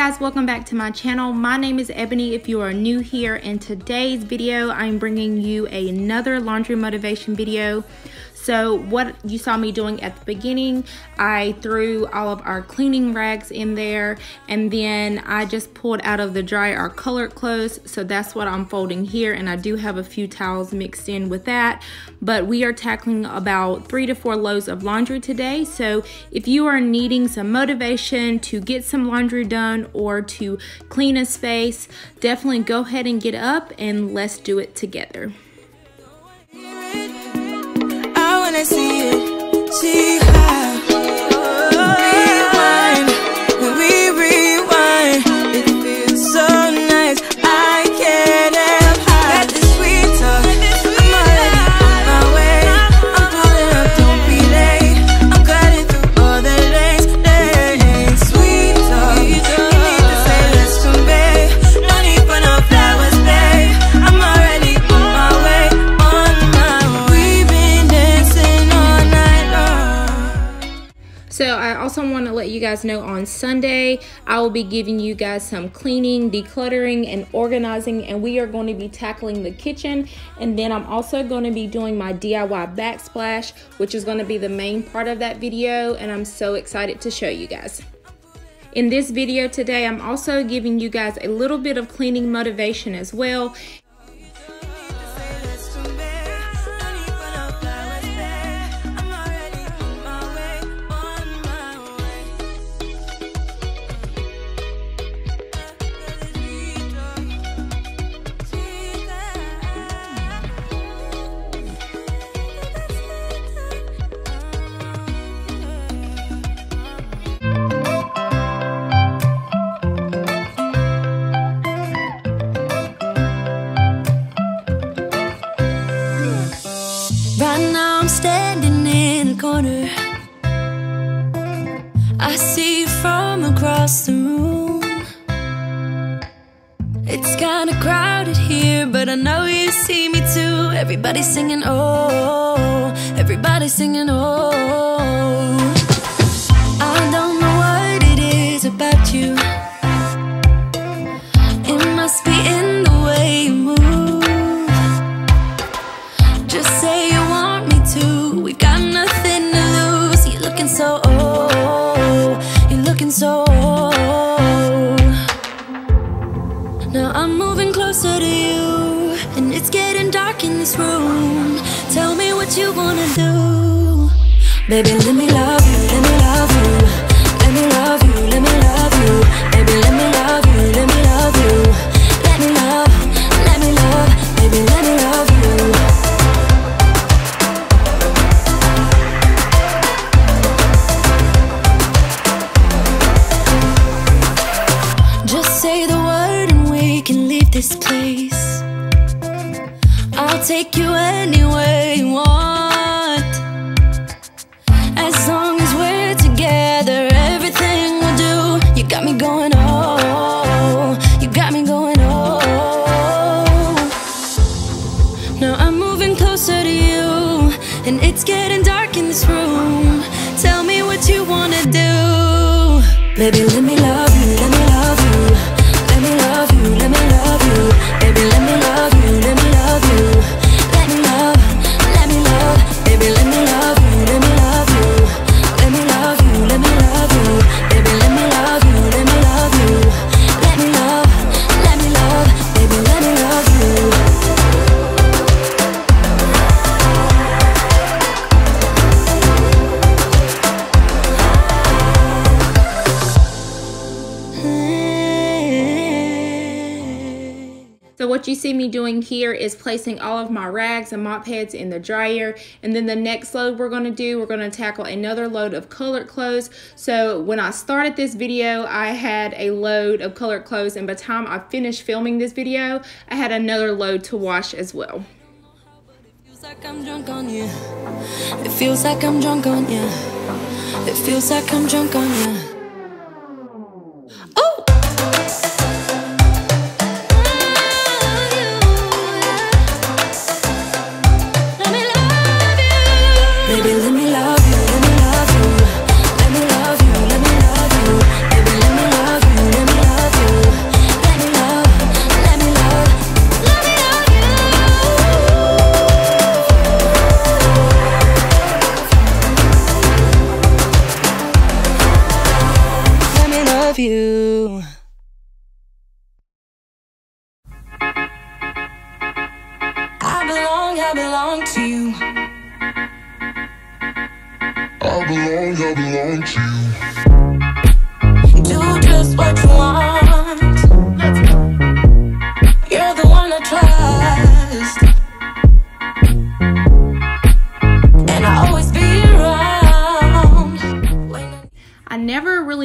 Guys, welcome back to my channel. My name is Ebony if you are new here. In today's video, I'm bringing you another laundry motivation video. So what you saw me doing at the beginning, I threw all of our cleaning rags in there and then I just pulled out of the dryer our colored clothes. So that's what I'm folding here and I do have a few towels mixed in with that. But we are tackling about three to four loads of laundry today. So if you are needing some motivation to get some laundry done or to clean a space, definitely go ahead and get up and let's do it together wanna see it, see you guys know on Sunday, I will be giving you guys some cleaning, decluttering, and organizing, and we are going to be tackling the kitchen. And then I'm also going to be doing my DIY backsplash, which is going to be the main part of that video, and I'm so excited to show you guys. In this video today, I'm also giving you guys a little bit of cleaning motivation as well. Right now I'm standing in a corner. I see you from across the room. It's kinda crowded here, but I know you see me too. Everybody's singing, oh, everybody's singing, oh. In this room. Tell me what you wanna do. Baby, let me love you, closer to you, and it's getting dark in this room. Tell me what you wanna do. Baby, let me love So what you see me doing here is placing all of my rags and mop heads in the dryer. And then the next load we're gonna do, we're gonna tackle another load of colored clothes. So when I started this video, I had a load of colored clothes and by the time I finished filming this video, I had another load to wash as well. Like I'm drunk on you. It feels like I'm drunk on you. It feels like I'm drunk on you. I belong, I belong to you. Do just what you want.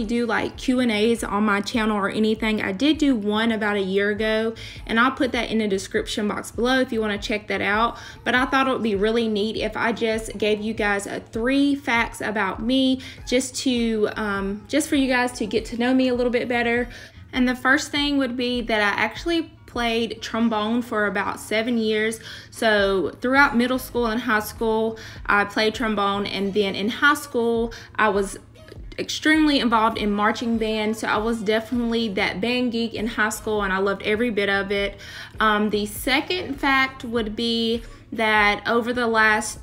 Do like Q&As on my channel or anything. I did do one about a year ago and I'll put that in the description box below if you want to check that out. But I thought it would be really neat if I just gave you guys a three facts about me just to um, just for you guys to get to know me a little bit better. And the first thing would be that I actually played trombone for about seven years. So throughout middle school and high school, I played trombone, and then in high school, I was extremely involved in marching band so i was definitely that band geek in high school and i loved every bit of it. Um, the second fact would be that over the last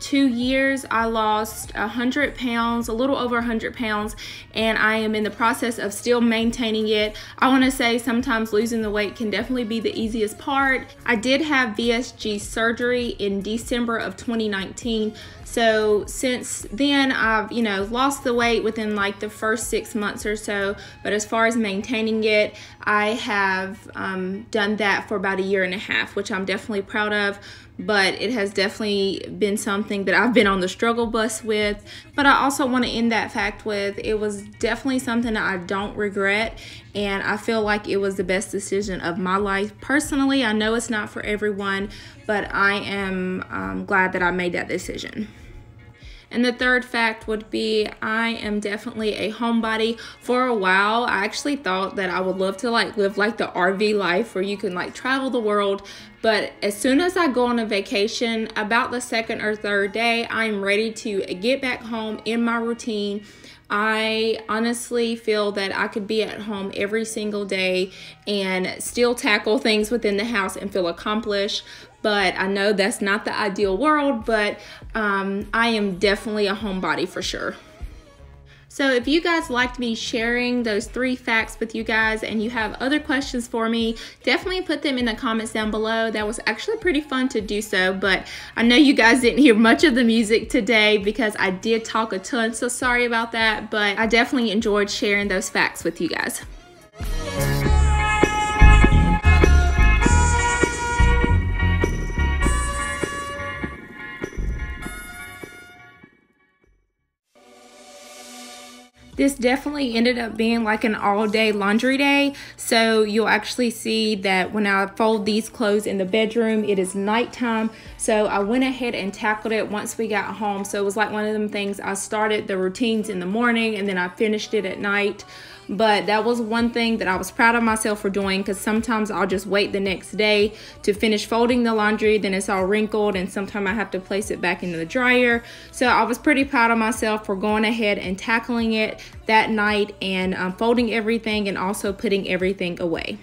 two years i lost a 100 pounds a little over a 100 pounds and i am in the process of still maintaining it. I want to say sometimes losing the weight can definitely be the easiest part. I did have vsg surgery in december of 2019 so since then i've you know lost the weight within like the first six months or so but as far as maintaining it i have um, done that for about a year and a half which i'm definitely proud of but it has definitely been something that I've been on the struggle bus with. But I also want to end that fact with it was definitely something that I don't regret, and I feel like it was the best decision of my life. Personally, I know it's not for everyone, but I am um, glad that I made that decision. And the third fact would be I am definitely a homebody. For a while, I actually thought that I would love to like live like the RV life where you can like travel the world. But as soon as I go on a vacation, about the second or third day, I'm ready to get back home in my routine. I honestly feel that I could be at home every single day and still tackle things within the house and feel accomplished but I know that's not the ideal world, but um, I am definitely a homebody for sure. So if you guys liked me sharing those three facts with you guys and you have other questions for me, definitely put them in the comments down below. That was actually pretty fun to do so, but I know you guys didn't hear much of the music today because I did talk a ton, so sorry about that, but I definitely enjoyed sharing those facts with you guys. This definitely ended up being like an all day laundry day. So you'll actually see that when I fold these clothes in the bedroom, it is nighttime. So I went ahead and tackled it once we got home. So it was like one of them things I started the routines in the morning and then I finished it at night but that was one thing that I was proud of myself for doing because sometimes I'll just wait the next day to finish folding the laundry then it's all wrinkled and sometimes I have to place it back into the dryer so I was pretty proud of myself for going ahead and tackling it that night and um, folding everything and also putting everything away.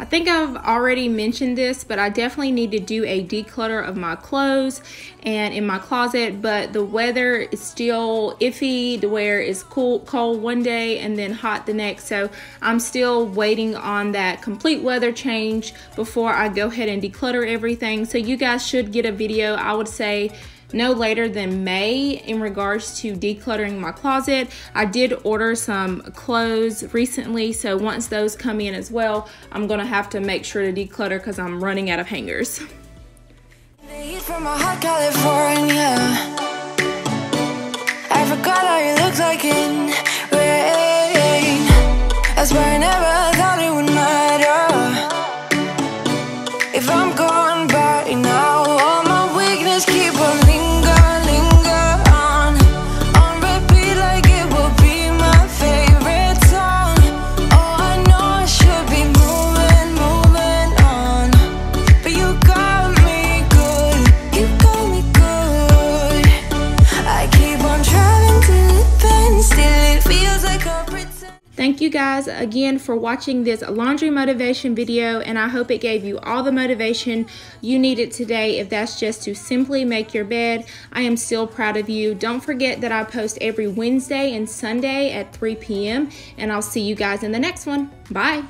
I think I've already mentioned this, but I definitely need to do a declutter of my clothes and in my closet, but the weather is still iffy to where it's cool, cold one day and then hot the next. So I'm still waiting on that complete weather change before I go ahead and declutter everything. So you guys should get a video, I would say no later than May in regards to decluttering my closet. I did order some clothes recently, so once those come in as well, I'm gonna have to make sure to declutter because I'm running out of hangers. I forgot how you like in rain I never guys again for watching this laundry motivation video and I hope it gave you all the motivation you needed today if that's just to simply make your bed. I am still proud of you. Don't forget that I post every Wednesday and Sunday at 3 p.m. and I'll see you guys in the next one. Bye.